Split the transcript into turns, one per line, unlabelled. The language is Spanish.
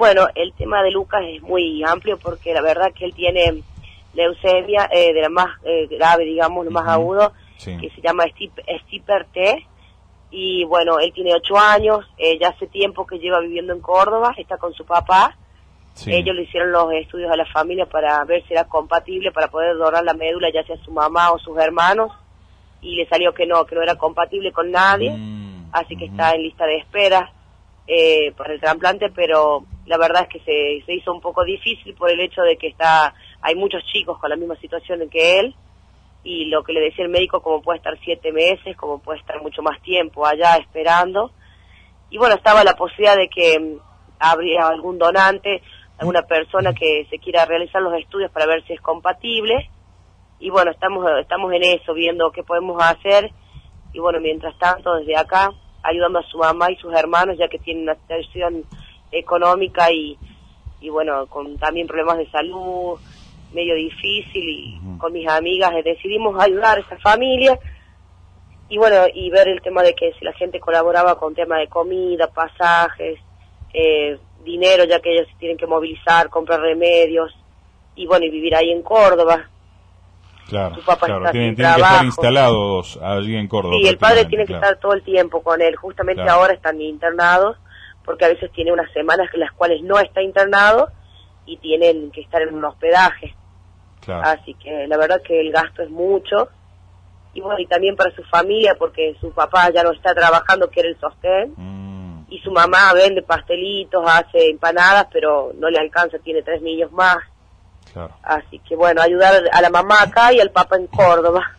Bueno, el tema de Lucas es muy amplio porque la verdad que él tiene leucemia eh, de la más eh, grave, digamos, lo más agudo, que se llama Stipper T. Y bueno, él tiene ocho años, eh, ya hace tiempo que lleva viviendo en Córdoba, está con su papá. Ellos le hicieron los estudios a la familia para ver si era compatible para poder donar la médula, ya sea su mamá o sus hermanos. Y le salió que no, que no era compatible con nadie. Mm, así que está en lista de espera eh, para el trasplante, pero la verdad es que se, se hizo un poco difícil por el hecho de que está hay muchos chicos con la misma situación que él y lo que le decía el médico como puede estar siete meses, como puede estar mucho más tiempo allá esperando. Y bueno, estaba la posibilidad de que mm, habría algún donante, alguna persona que se quiera realizar los estudios para ver si es compatible. Y bueno, estamos, estamos en eso, viendo qué podemos hacer. Y bueno, mientras tanto, desde acá, ayudando a su mamá y sus hermanos, ya que tienen una situación económica y, y bueno, con también problemas de salud, medio difícil y con mis amigas decidimos ayudar a esa familia y bueno, y ver el tema de que si la gente colaboraba con tema de comida, pasajes, eh, dinero, ya que ellos tienen que movilizar, comprar remedios, y bueno, y vivir ahí en Córdoba.
Claro, claro. tienen, que estar instalados allí en Córdoba.
Sí, el padre tiene que estar todo el tiempo con él. Justamente ahora están internados, porque a veces tiene unas semanas en las cuales no está internado y tienen que estar en un hospedaje. Así que la verdad que el gasto es mucho. Y bueno, y también para su familia, porque su papá ya no está trabajando, quiere el sostén. Mm. Y su mamá vende pastelitos, hace empanadas, pero no le alcanza, tiene tres niños más. Así que bueno, ayudar a la mamá acá y al papá en Córdoba.